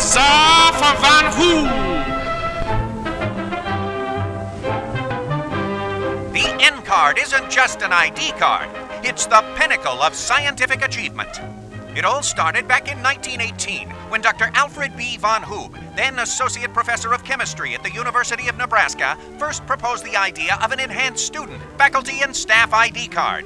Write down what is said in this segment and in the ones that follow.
For Van Hoob! The N card isn't just an ID card, it's the pinnacle of scientific achievement. It all started back in 1918 when Dr. Alfred B. von Hoob, then Associate Professor of Chemistry at the University of Nebraska, first proposed the idea of an enhanced student, faculty, and staff ID card.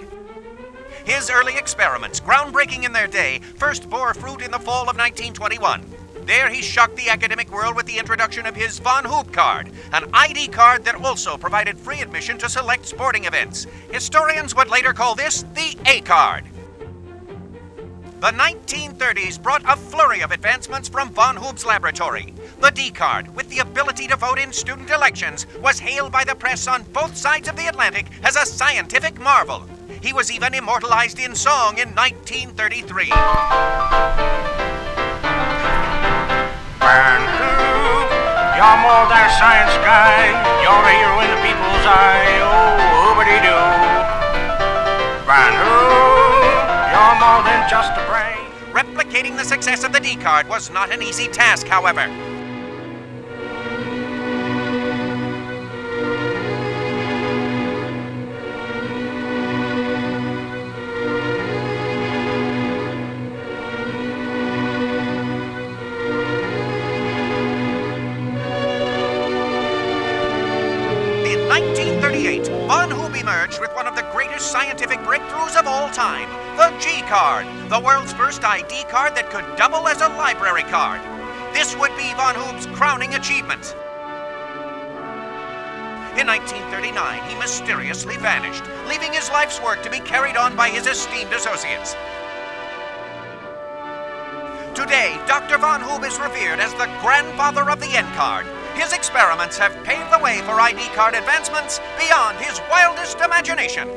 His early experiments, groundbreaking in their day, first bore fruit in the fall of 1921. There he shocked the academic world with the introduction of his Von Hoob card, an ID card that also provided free admission to select sporting events. Historians would later call this the A card. The 1930s brought a flurry of advancements from von Hoob's laboratory. The D card, with the ability to vote in student elections, was hailed by the press on both sides of the Atlantic as a scientific marvel. He was even immortalized in song in 1933. Science guy. You're a hero in the people's eye. Oh, hoobity-doo. Van you're more than just a brain. Replicating the success of the D card was not an easy task, however. 1938, Von Hoob emerged with one of the greatest scientific breakthroughs of all time the G card, the world's first ID card that could double as a library card. This would be Von Hoob's crowning achievement. In 1939, he mysteriously vanished, leaving his life's work to be carried on by his esteemed associates. Today, Dr. Von Hoob is revered as the grandfather of the N card. His experiments have paved the way for ID card advancements beyond his wildest imagination.